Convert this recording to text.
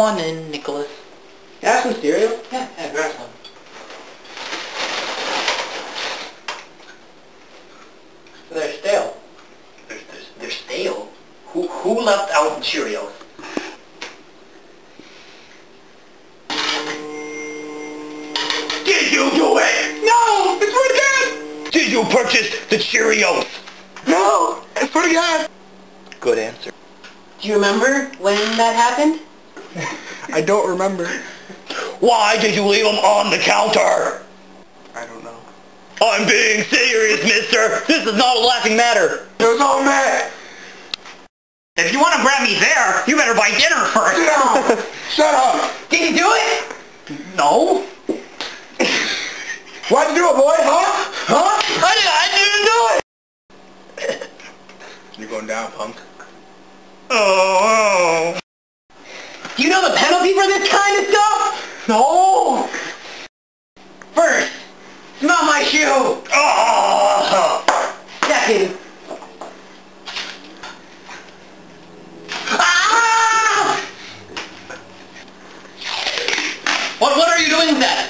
one in, Nicholas. Have some cereal? Yeah, yeah, grab some. They're stale. They're, they're, they're stale. Who, who left out Cheerios? Did you do it? No! It's for the gas! Did you purchase the Cheerios? No! It's for the gas! Good answer. Do you remember when that happened? I don't remember. Why did you leave them on the counter? I don't know. I'm being serious, mister. This is not a laughing matter. It was all mad! If you want to grab me there, you better buy dinner first. No! Shut up! Did you do it? No. Why'd you do it, boy? Huh? Huh? I, did, I didn't do it. You're going down, punk. Oh. Do you know the penalty for this kind of stuff? No! First, smell my shoe. Oh. Second, ah! What, what are you doing with that?